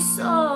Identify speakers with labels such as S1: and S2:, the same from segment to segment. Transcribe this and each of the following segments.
S1: so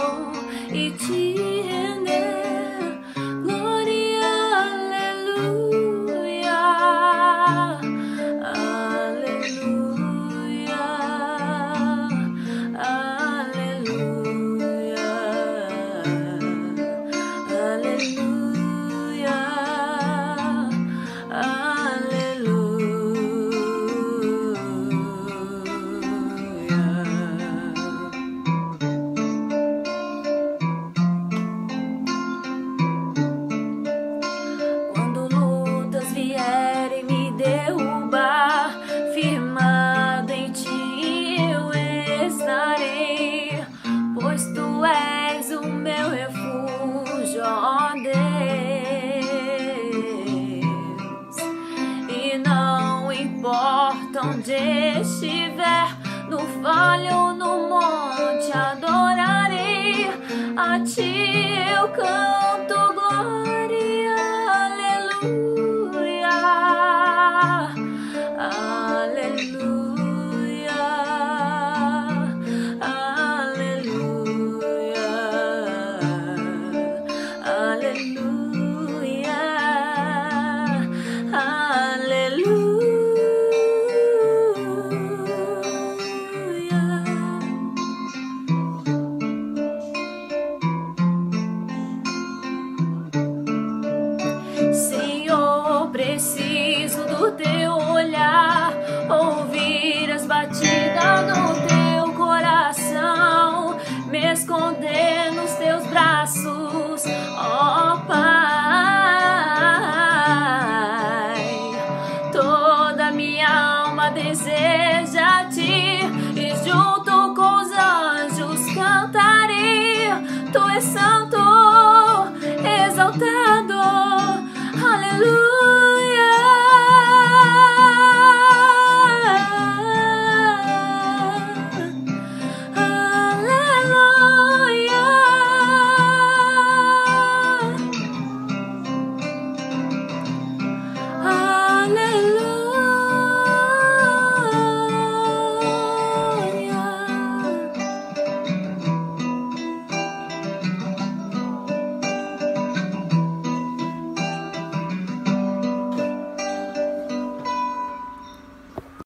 S1: onde estiver, no vale ou no monte, adorarei a ti. Eu canto glória, aleluia, aleluia. teu olhar, ouvir as batidas do teu coração, me esconder nos teus braços, ó oh, Pai. Toda minha alma deseja te e junto com os anjos cantarei, tu és santo, exaltado, aleluia.